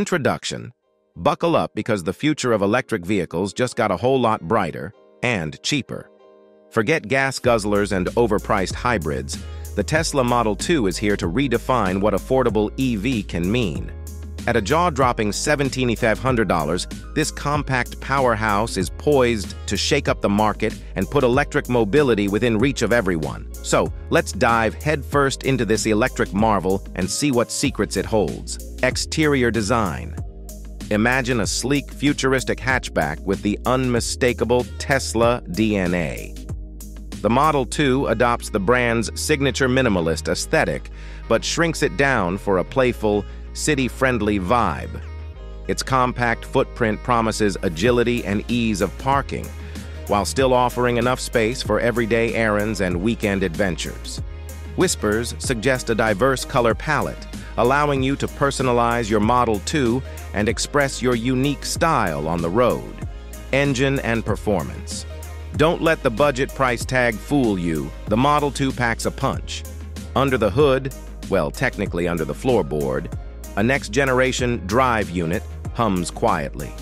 Introduction. Buckle up because the future of electric vehicles just got a whole lot brighter and cheaper. Forget gas guzzlers and overpriced hybrids. The Tesla Model 2 is here to redefine what affordable EV can mean. At a jaw-dropping $17,500, this compact powerhouse is poised to shake up the market and put electric mobility within reach of everyone. So, let's dive headfirst into this electric marvel and see what secrets it holds. Exterior design. Imagine a sleek, futuristic hatchback with the unmistakable Tesla DNA. The Model 2 adopts the brand's signature minimalist aesthetic, but shrinks it down for a playful, city-friendly vibe. Its compact footprint promises agility and ease of parking, while still offering enough space for everyday errands and weekend adventures. Whispers suggest a diverse color palette, allowing you to personalize your Model 2 and express your unique style on the road. Engine and performance. Don't let the budget price tag fool you. The Model 2 packs a punch. Under the hood, well, technically under the floorboard, a next-generation drive unit hums quietly.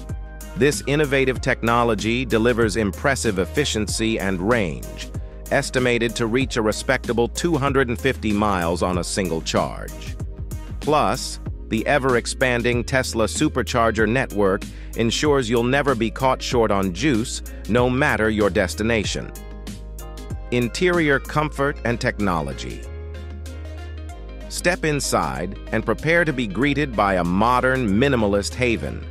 This innovative technology delivers impressive efficiency and range, estimated to reach a respectable 250 miles on a single charge. Plus, the ever-expanding Tesla supercharger network ensures you'll never be caught short on juice, no matter your destination. Interior comfort and technology. Step inside and prepare to be greeted by a modern, minimalist haven.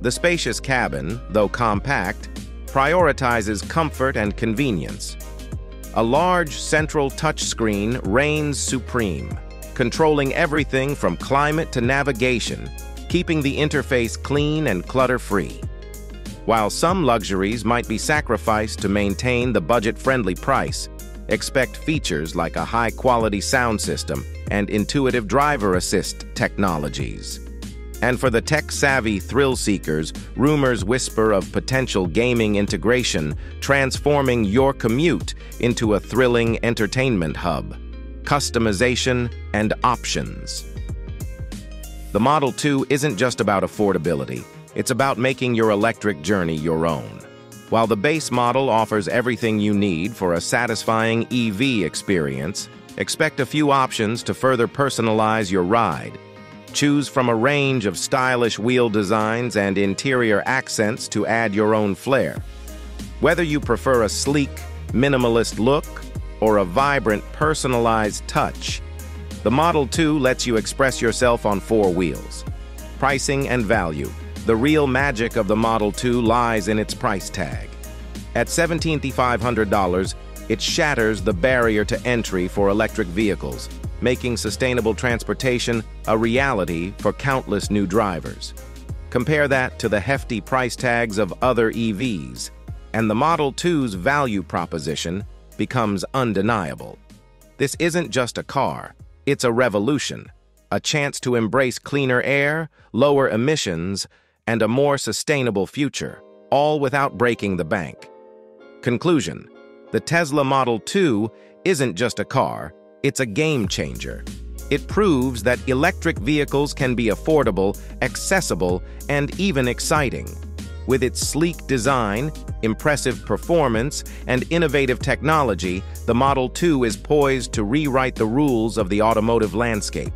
The spacious cabin, though compact, prioritizes comfort and convenience. A large central touchscreen reigns supreme, controlling everything from climate to navigation, keeping the interface clean and clutter-free. While some luxuries might be sacrificed to maintain the budget-friendly price, expect features like a high-quality sound system and intuitive driver assist technologies. And for the tech-savvy thrill seekers, rumors whisper of potential gaming integration, transforming your commute into a thrilling entertainment hub customization, and options. The Model 2 isn't just about affordability, it's about making your electric journey your own. While the base model offers everything you need for a satisfying EV experience, expect a few options to further personalize your ride. Choose from a range of stylish wheel designs and interior accents to add your own flair. Whether you prefer a sleek, minimalist look or a vibrant, personalized touch. The Model 2 lets you express yourself on four wheels. Pricing and value. The real magic of the Model 2 lies in its price tag. At $17,500, it shatters the barrier to entry for electric vehicles, making sustainable transportation a reality for countless new drivers. Compare that to the hefty price tags of other EVs, and the Model 2's value proposition becomes undeniable. This isn't just a car, it's a revolution, a chance to embrace cleaner air, lower emissions, and a more sustainable future, all without breaking the bank. Conclusion, the Tesla Model 2 isn't just a car, it's a game changer. It proves that electric vehicles can be affordable, accessible, and even exciting. With its sleek design, impressive performance, and innovative technology, the Model 2 is poised to rewrite the rules of the automotive landscape.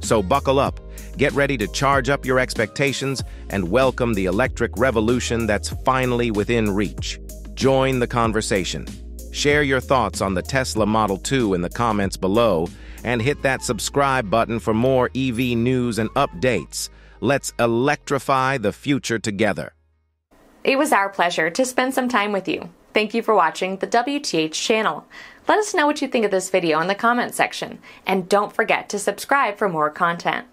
So buckle up, get ready to charge up your expectations, and welcome the electric revolution that's finally within reach. Join the conversation. Share your thoughts on the Tesla Model 2 in the comments below, and hit that subscribe button for more EV news and updates. Let's electrify the future together. It was our pleasure to spend some time with you. Thank you for watching the WTH channel. Let us know what you think of this video in the comment section, and don't forget to subscribe for more content.